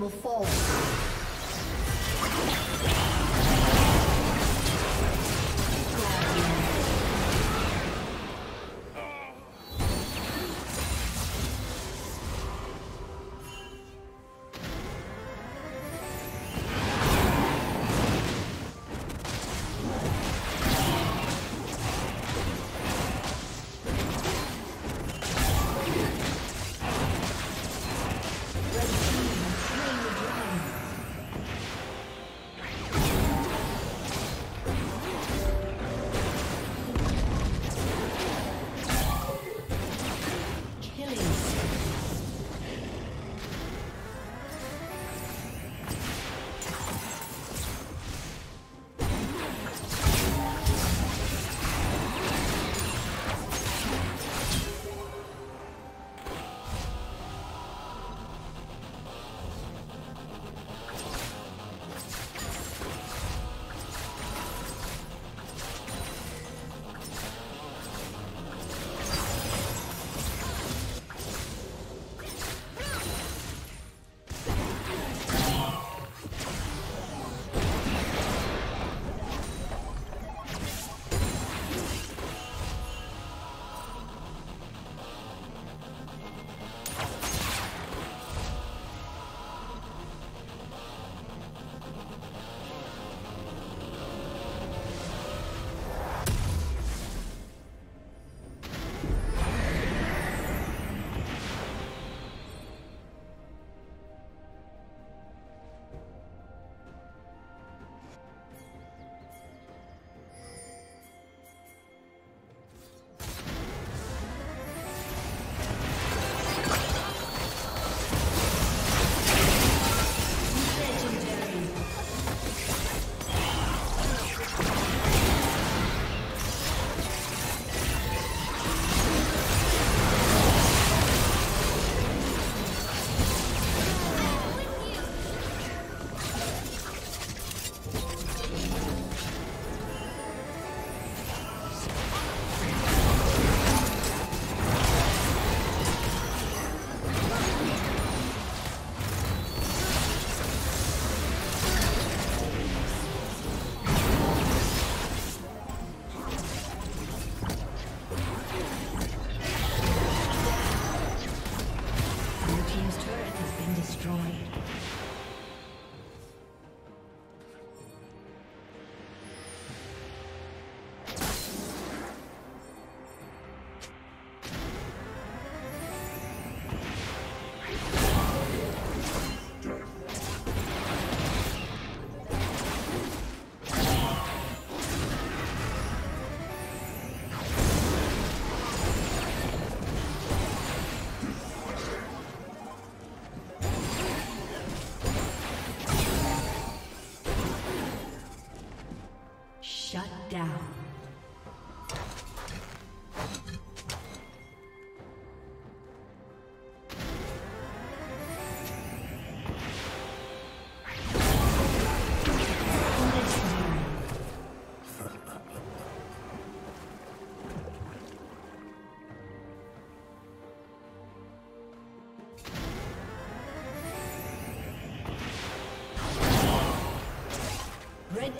will fall.